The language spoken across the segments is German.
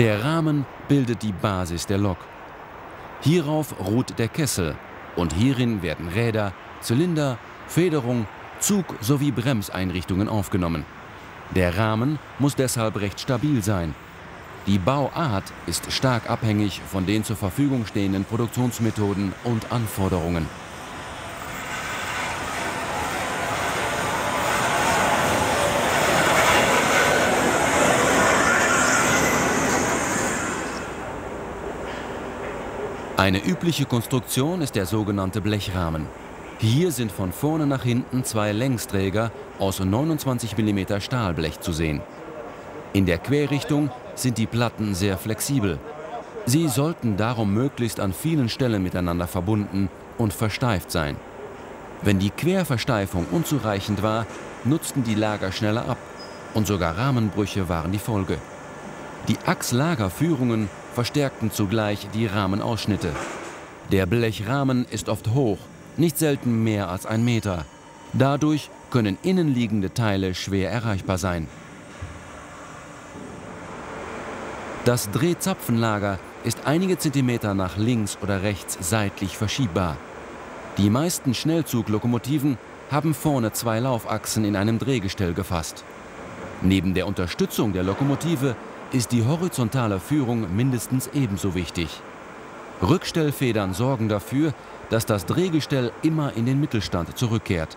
Der Rahmen bildet die Basis der Lok. Hierauf ruht der Kessel und hierin werden Räder, Zylinder, Federung, Zug sowie Bremseinrichtungen aufgenommen. Der Rahmen muss deshalb recht stabil sein. Die Bauart ist stark abhängig von den zur Verfügung stehenden Produktionsmethoden und Anforderungen. Eine übliche Konstruktion ist der sogenannte Blechrahmen. Hier sind von vorne nach hinten zwei Längsträger aus 29 mm Stahlblech zu sehen. In der Querrichtung sind die Platten sehr flexibel. Sie sollten darum möglichst an vielen Stellen miteinander verbunden und versteift sein. Wenn die Querversteifung unzureichend war, nutzten die Lager schneller ab und sogar Rahmenbrüche waren die Folge. Die Achslagerführungen verstärkten zugleich die Rahmenausschnitte. Der Blechrahmen ist oft hoch, nicht selten mehr als ein Meter. Dadurch können innenliegende Teile schwer erreichbar sein. Das Drehzapfenlager ist einige Zentimeter nach links oder rechts seitlich verschiebbar. Die meisten Schnellzuglokomotiven haben vorne zwei Laufachsen in einem Drehgestell gefasst. Neben der Unterstützung der Lokomotive ist die horizontale Führung mindestens ebenso wichtig. Rückstellfedern sorgen dafür, dass das Drehgestell immer in den Mittelstand zurückkehrt.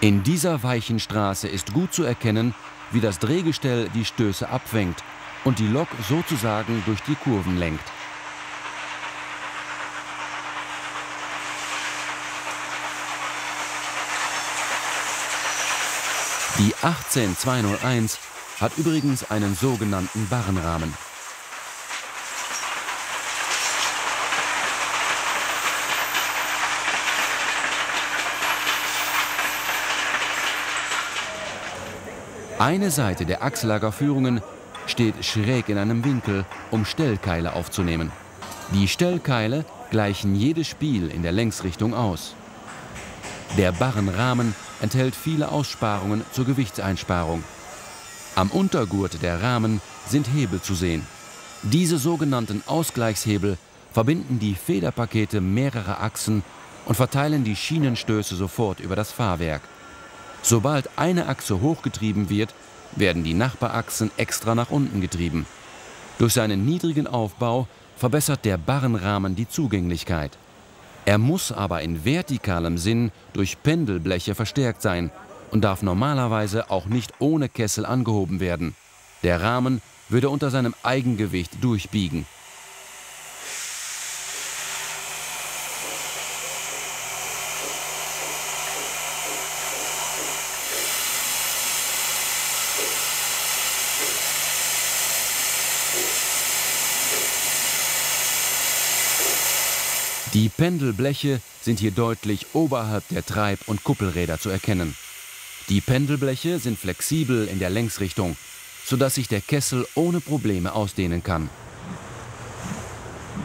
In dieser weichen Straße ist gut zu erkennen, wie das Drehgestell die Stöße abfängt und die Lok sozusagen durch die Kurven lenkt. Die 18201 hat übrigens einen sogenannten Barrenrahmen. Eine Seite der Achslagerführungen steht schräg in einem Winkel, um Stellkeile aufzunehmen. Die Stellkeile gleichen jedes Spiel in der Längsrichtung aus. Der Barrenrahmen enthält viele Aussparungen zur Gewichtseinsparung. Am Untergurt der Rahmen sind Hebel zu sehen. Diese sogenannten Ausgleichshebel verbinden die Federpakete mehrerer Achsen und verteilen die Schienenstöße sofort über das Fahrwerk. Sobald eine Achse hochgetrieben wird, werden die Nachbarachsen extra nach unten getrieben. Durch seinen niedrigen Aufbau verbessert der Barrenrahmen die Zugänglichkeit. Er muss aber in vertikalem Sinn durch Pendelbleche verstärkt sein und darf normalerweise auch nicht ohne Kessel angehoben werden. Der Rahmen würde unter seinem Eigengewicht durchbiegen. Die Pendelbleche sind hier deutlich oberhalb der Treib- und Kuppelräder zu erkennen. Die Pendelbleche sind flexibel in der Längsrichtung, sodass sich der Kessel ohne Probleme ausdehnen kann.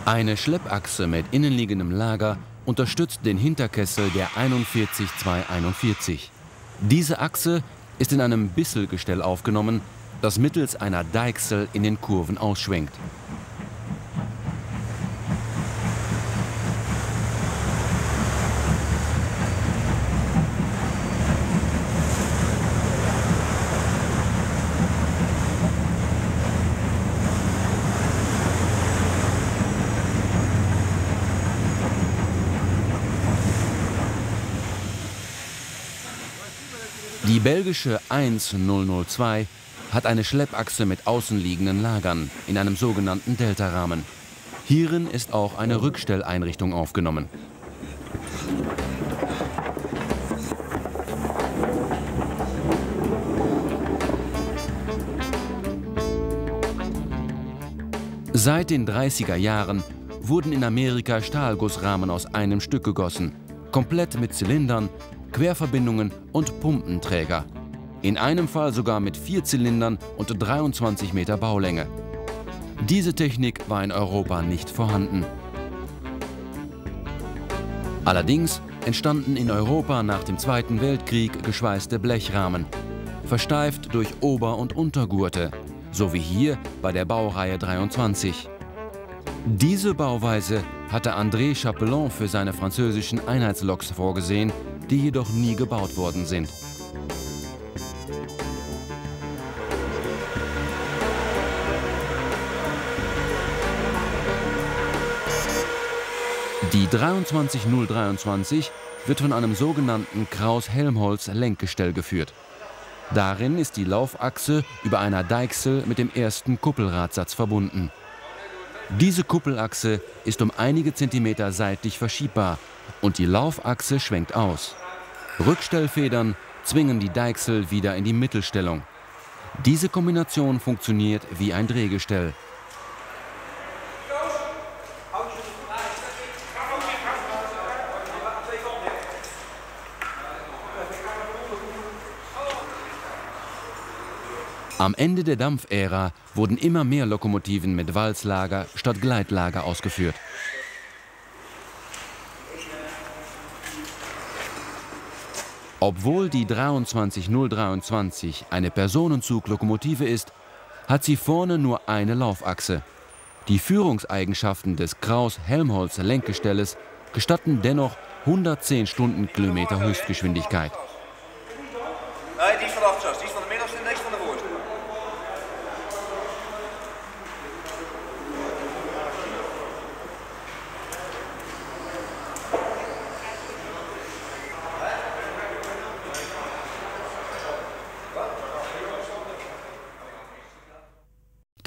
Eine Schleppachse mit innenliegendem Lager unterstützt den Hinterkessel der 41241. Diese Achse ist in einem Bisselgestell aufgenommen, das mittels einer Deichsel in den Kurven ausschwenkt. Belgische 1002 hat eine Schleppachse mit außenliegenden Lagern in einem sogenannten Delta-Rahmen. Hierin ist auch eine Rückstelleinrichtung aufgenommen. Seit den 30er Jahren wurden in Amerika Stahlgussrahmen aus einem Stück gegossen, komplett mit Zylindern, Querverbindungen und Pumpenträger. In einem Fall sogar mit vier Zylindern und 23 Meter Baulänge. Diese Technik war in Europa nicht vorhanden. Allerdings entstanden in Europa nach dem Zweiten Weltkrieg geschweißte Blechrahmen, versteift durch Ober- und Untergurte, so wie hier bei der Baureihe 23. Diese Bauweise hatte André Chapelon für seine französischen Einheitsloks vorgesehen, die jedoch nie gebaut worden sind. Die 23023 wird von einem sogenannten Kraus-Helmholtz-Lenkgestell geführt. Darin ist die Laufachse über einer Deichsel mit dem ersten Kuppelradsatz verbunden. Diese Kuppelachse ist um einige Zentimeter seitlich verschiebbar und die Laufachse schwenkt aus. Rückstellfedern zwingen die Deichsel wieder in die Mittelstellung. Diese Kombination funktioniert wie ein Drehgestell. Am Ende der Dampfära wurden immer mehr Lokomotiven mit Walzlager statt Gleitlager ausgeführt. Obwohl die 23023 eine Personenzuglokomotive ist, hat sie vorne nur eine Laufachse. Die Führungseigenschaften des Kraus-Helmholtz-Lenkgestelles gestatten dennoch 110 Stundenkilometer Höchstgeschwindigkeit. Nein, die ist von achter, die ist von der middelste en deze van de voorste.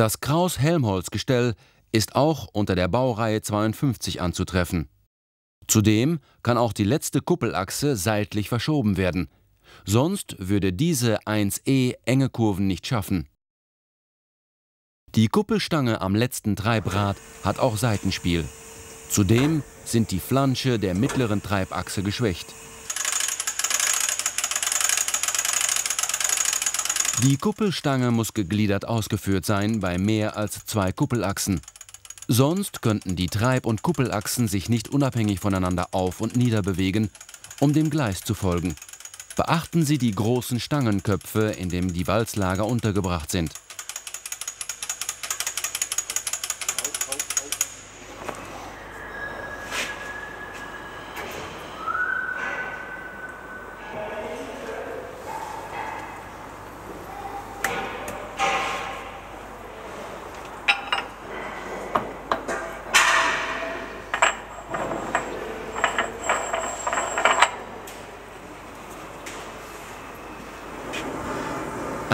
Das Kraus-Helmholtz-Gestell ist auch unter der Baureihe 52 anzutreffen. Zudem kann auch die letzte Kuppelachse seitlich verschoben werden. Sonst würde diese 1e enge Kurven nicht schaffen. Die Kuppelstange am letzten Treibrad hat auch Seitenspiel. Zudem sind die Flansche der mittleren Treibachse geschwächt. Die Kuppelstange muss gegliedert ausgeführt sein bei mehr als zwei Kuppelachsen. Sonst könnten die Treib- und Kuppelachsen sich nicht unabhängig voneinander auf- und niederbewegen, um dem Gleis zu folgen. Beachten Sie die großen Stangenköpfe, in denen die Walzlager untergebracht sind.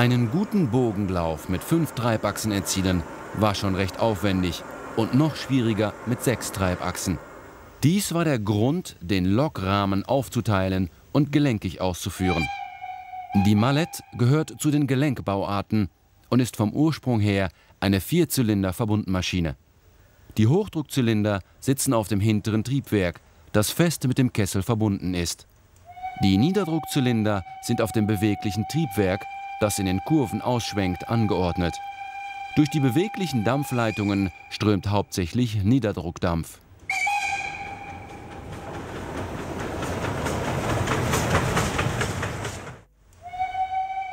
Einen guten Bogenlauf mit fünf Treibachsen erzielen war schon recht aufwendig und noch schwieriger mit sechs Treibachsen. Dies war der Grund, den Lokrahmen aufzuteilen und gelenkig auszuführen. Die Mallette gehört zu den Gelenkbauarten und ist vom Ursprung her eine Vierzylinder-Verbundmaschine. Die Hochdruckzylinder sitzen auf dem hinteren Triebwerk, das fest mit dem Kessel verbunden ist. Die Niederdruckzylinder sind auf dem beweglichen Triebwerk das in den Kurven ausschwenkt, angeordnet. Durch die beweglichen Dampfleitungen strömt hauptsächlich Niederdruckdampf.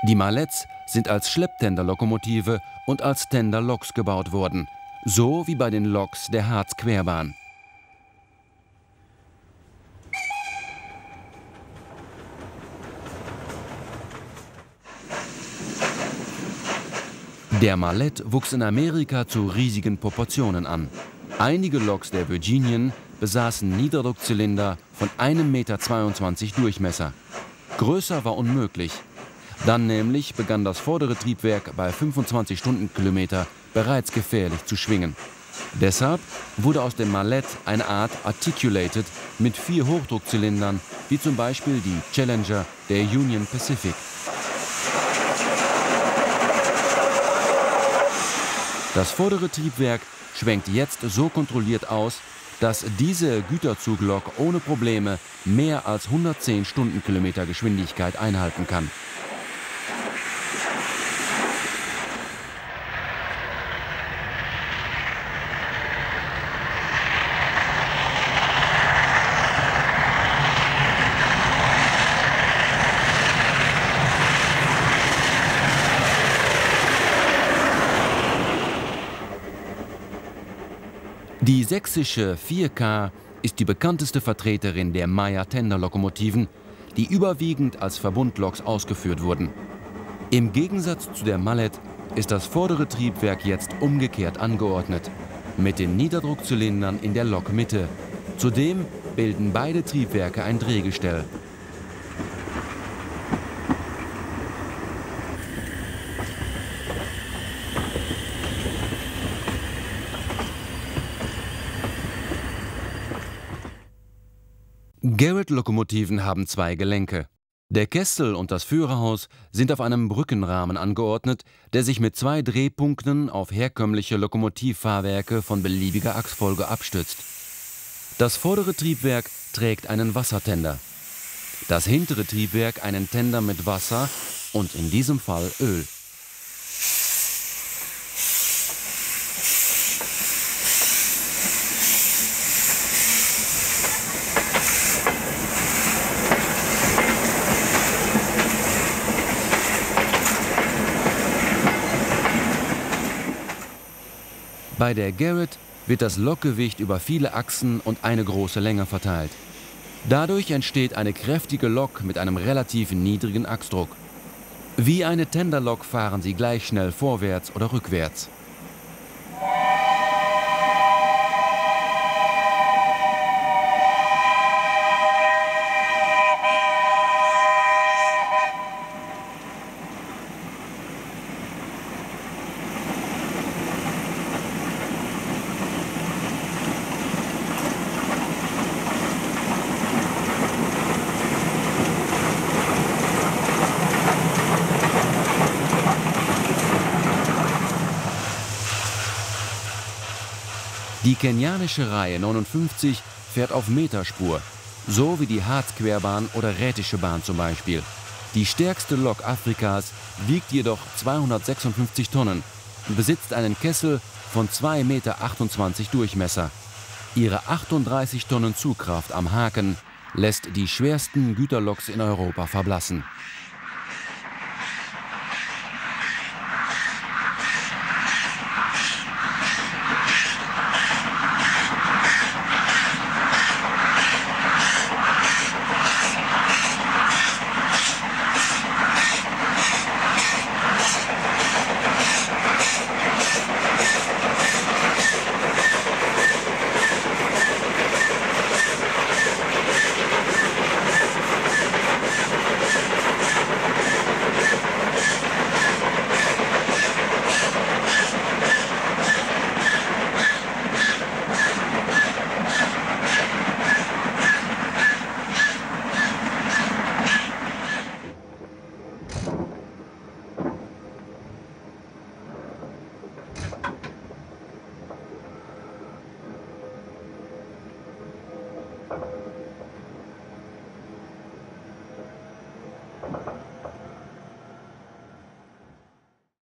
Die Mallets sind als Schlepptenderlokomotive und als Tenderloks gebaut worden, so wie bei den Loks der Harz-Querbahn. Der Mallet wuchs in Amerika zu riesigen Proportionen an. Einige Loks der Virginian besaßen Niederdruckzylinder von 1,22 Meter Durchmesser. Größer war unmöglich. Dann nämlich begann das vordere Triebwerk bei 25 Stundenkilometer bereits gefährlich zu schwingen. Deshalb wurde aus dem Mallet eine Art Articulated mit vier Hochdruckzylindern, wie zum Beispiel die Challenger der Union Pacific. Das vordere Triebwerk schwenkt jetzt so kontrolliert aus, dass diese Güterzuglok ohne Probleme mehr als 110 Stundenkilometer Geschwindigkeit einhalten kann. Die sächsische 4K ist die bekannteste Vertreterin der Meyer-Tender-Lokomotiven, die überwiegend als Verbundloks ausgeführt wurden. Im Gegensatz zu der Mallet ist das vordere Triebwerk jetzt umgekehrt angeordnet, mit den Niederdruckzylindern in der Lokmitte. Zudem bilden beide Triebwerke ein Drehgestell. Garrett-Lokomotiven haben zwei Gelenke. Der Kessel und das Führerhaus sind auf einem Brückenrahmen angeordnet, der sich mit zwei Drehpunkten auf herkömmliche Lokomotivfahrwerke von beliebiger Achsfolge abstützt. Das vordere Triebwerk trägt einen Wassertender, das hintere Triebwerk einen Tender mit Wasser und in diesem Fall Öl. Bei der Garrett wird das Lokgewicht über viele Achsen und eine große Länge verteilt. Dadurch entsteht eine kräftige Lok mit einem relativ niedrigen Achsdruck. Wie eine Tenderlok fahren sie gleich schnell vorwärts oder rückwärts. Kenianische Reihe 59 fährt auf Meterspur, so wie die Harzquerbahn oder Rätische Bahn zum Beispiel. Die stärkste Lok Afrikas wiegt jedoch 256 Tonnen und besitzt einen Kessel von 2,28 Meter Durchmesser. Ihre 38 Tonnen Zugkraft am Haken lässt die schwersten Güterloks in Europa verblassen.